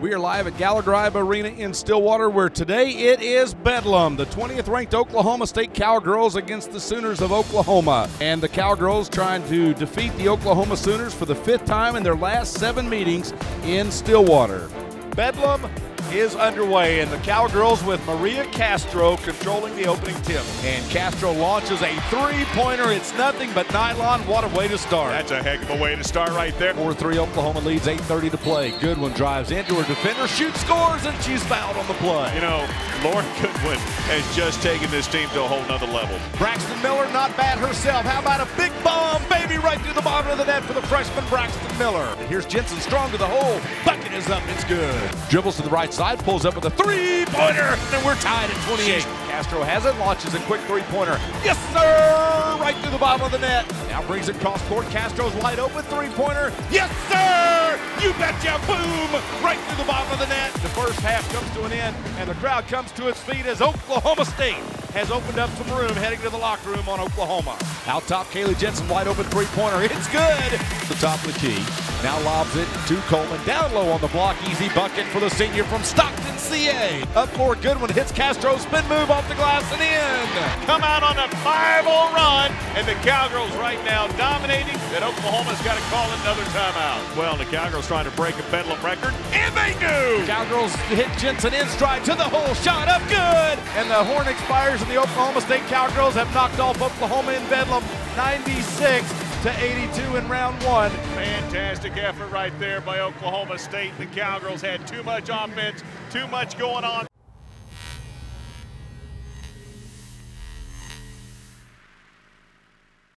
We are live at Gallagher Arena in Stillwater, where today it is Bedlam, the 20th ranked Oklahoma State Cowgirls against the Sooners of Oklahoma. And the Cowgirls trying to defeat the Oklahoma Sooners for the fifth time in their last seven meetings in Stillwater. Bedlam is underway, and the Cowgirls with Maria Castro controlling the opening tip. And Castro launches a three-pointer. It's nothing but nylon. What a way to start. That's a heck of a way to start right there. 4-3 Oklahoma leads 8.30 to play. Goodwin drives into her defender, shoots, scores, and she's fouled on the play. You know, Loryn Goodwin has just taken this team to a whole nother level. Braxtin Miller not bad herself. How about a big bomb, right through the bottom of the net for the freshman Braxtin Miller. Here's Jensen strong to the hole. Bucket is up. It's good. Dribbles to the right side, pulls up with a three-pointer, and we're tied at 28. Castro has it, launches a quick three-pointer. Yes, sir! Right through the bottom of the net. Now brings it cross court. Castro's wide open three-pointer. Yes, sir! You betcha! Boom! Right through the bottom of the net. The first half comes to an end, and the crowd comes to its feet as Oklahoma State has opened up some room heading to the locker room on Oklahoma. Out top, Kaylee Jensen, wide open three-pointer. It's good! The top of the key. Now lobs it to Coleman. Down low on the block. Easy bucket for the senior from Stockton, Up for Goodwin. Hits Castro. Spin move off the glass and in. Come out on a 5-0 run, and the Cowgirls right now dominating. And Oklahoma's got to call another timeout. Well, the Cowgirls trying to break a Bedlam record, and they do! Cowgirls hit Jensen in stride to the hole. Shot up good. And the horn expires, and the Oklahoma State Cowgirls have knocked off Oklahoma in Bedlam 96 to 82 in round one. Fantastic effort right there by Oklahoma State. The Cowgirls had too much offense, too much going on.